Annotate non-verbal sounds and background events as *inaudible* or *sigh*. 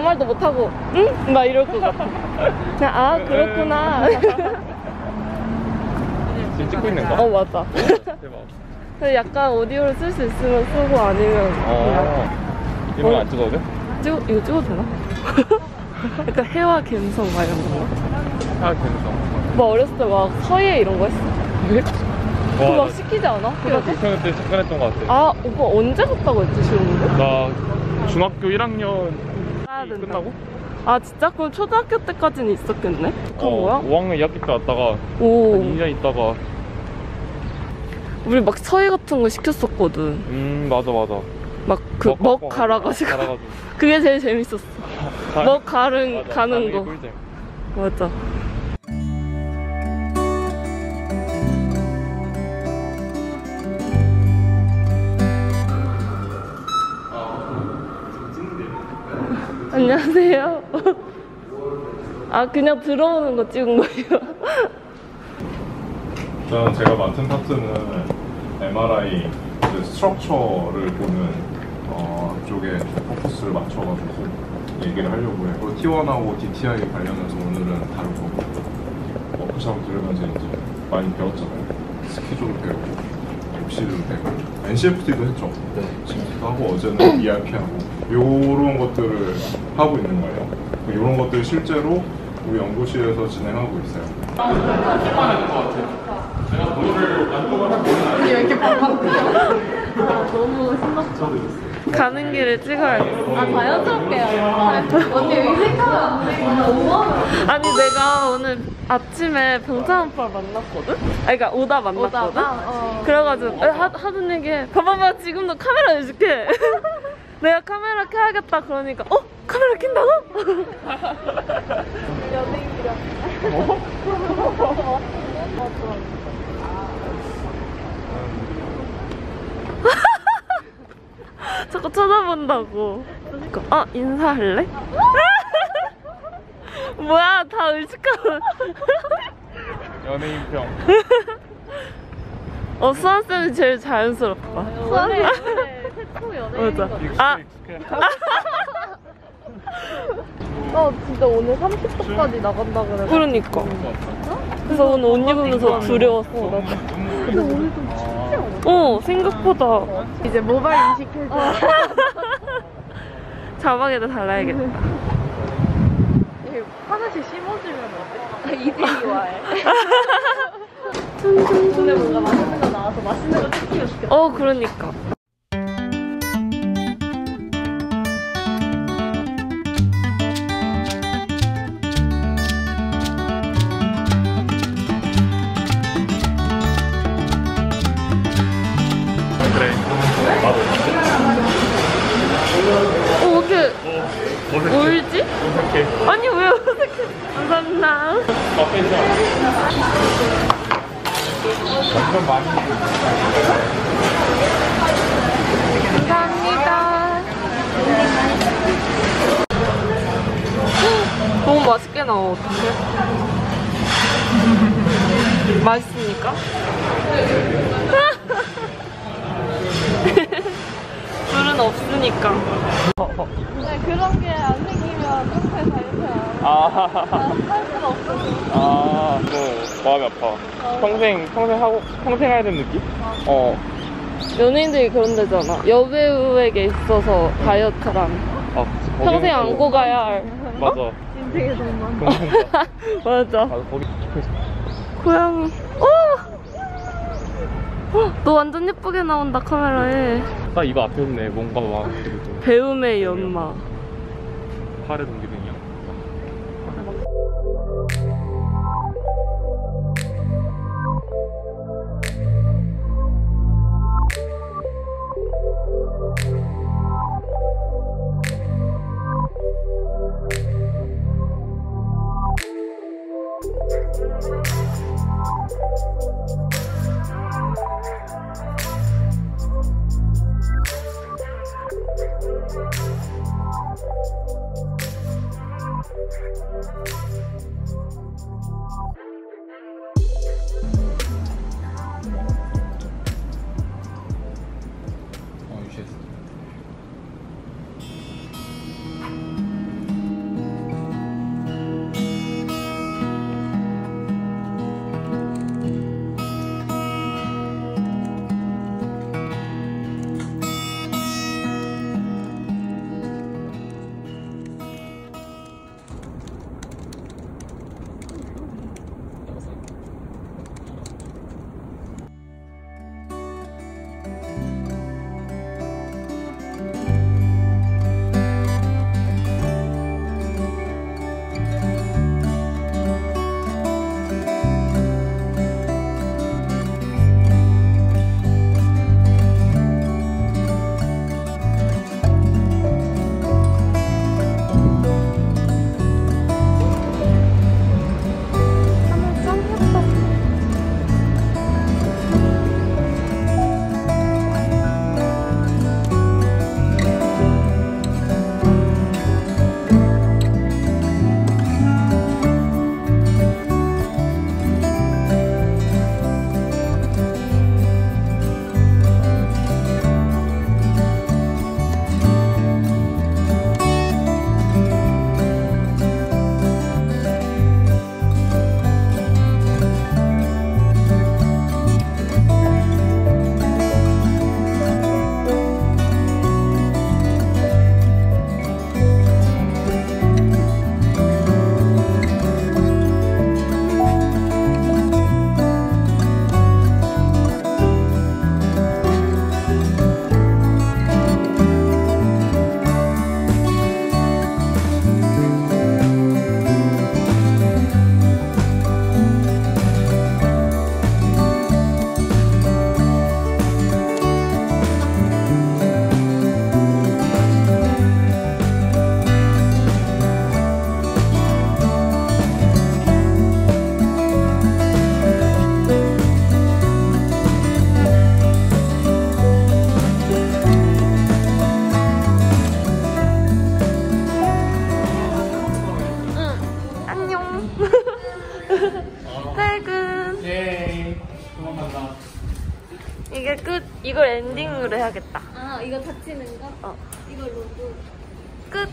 못하고 응? 막 이럴 것 같아 그냥 아 그렇구나 지금 찍고 있는 거야? 어 맞아 대박. 근데 약간 오디오를 쓸 수 있으면 쓰고 아니면 어. 이거 안 찍어도 돼? 찍어, 이거 찍어도 되나? *laughs* 약간 해와 갬성 막 이런 거. 아, 괜찮아. 뭐 어렸을 때 막 서예 이런 거 했어. 그거 와, 막나 시키지 않아? 초등학교 6학년 때 잠깐 했던 것 같아. 아 오빠 언제 갔다고 했지 시험을? 나 중학교 1학년 가야 된다. 끝나고? 아 진짜? 그럼 초등학교 때까지는 있었겠네? 그런 거야? 5학년 2학기 때 왔다가 오 2년 있다가 우리 막 서예 같은 거 시켰었거든 음 맞아 맞아. 막 그 먹- 갈아가지고 갈아가지고. *laughs* 그게 제일 재밌었어 가- *laughs* 먹 가른, 가는 거. 맞아 안녕하세요 아 그냥 들어오는 거 찍은 거예요 저는 제가 맡은 파트는 MRI 이제 스트럭처를 보는 어, 쪽에 포커스를 맞춰가지고 얘기를 하려고 해요. T1하고 DTI 관련해서 오늘은 다룰 거고 워크샵을 들으면서 이제 많이 배웠잖아요. 스케줄 배우고 입시도 배우고 NCFT도 했죠. CFT도 하고 어제는 ERP하고 이런 것들을 하고 있는 거예요. 이런 것들 실제로 우리 연구실에서 진행하고 있어요. 너무 신났어 가는 길에 찍어야겠어 아 자연스럽게 언니 여기 생각하면 아니 내가 오늘 아침에 병찬 오빠를 만났거든? 아니 그러니까 오다 만났거든? 그래가지고 에, 하, 하던 얘기에 봐봐봐 지금도 카메라 해줄게 *laughs* 내가 카메라 켜야겠다 그러니까 어? 카메라 킨다고? *laughs* 자꾸 쳐다본다고 어? 인사할래? *laughs* 뭐야 다 의식하고 연예인평. 어 수환쌤이 제일 자연스럽다 수환쌤 *laughs* 맞아 아 어, 진짜 오늘 30도까지 나간다 그래. 그러니까. 그래서 오늘 옷 입으면서 두려웠어. 나도. 근데 오늘 좀 어, 생각보다. 이제 모바일 인식해줘. *laughs* 자막에다 달라야겠다. 이게 하나씩 심어주면 어때? 2대2와해. 오늘 뭔가 맛있는 거 나와서 맛있는 거 찍히면 좋겠다. 어, 그러니까. 어색해. 울지? 어색해. 아니, 왜 어색해? 감사합니다. 앞에 있어. 완전 많이. 감사합니다. 너무 맛있게 나와, 어떡해? 맛있습니까? *laughs* 불은 없으니까. 네, 그런 게 아. 할 수가 없어서. 아, 또 마음이 아파. 평생 평생 하고 평생 해야 되는 느낌? 어. 연예인들이 그런 데잖아. 여배우에게 있어서 다이어트란 아. 거기는 평생 또- 안고 가야 할. 맞아. 인생에 정말. 그런 건가? *laughs* 맞아. 아, 거기 고양이. 어! 어, 너 완전 예쁘게 나온다 카메라에. 딱 이거 앞에 있네. 뭔가 막 배움의 연마. 팔의 동기 Thank you. 예. 도망간다. 이게 끝. 이걸 엔딩으로 해야겠다. 아, 이거 닫히는 거? 어. 이거 로고. 끝.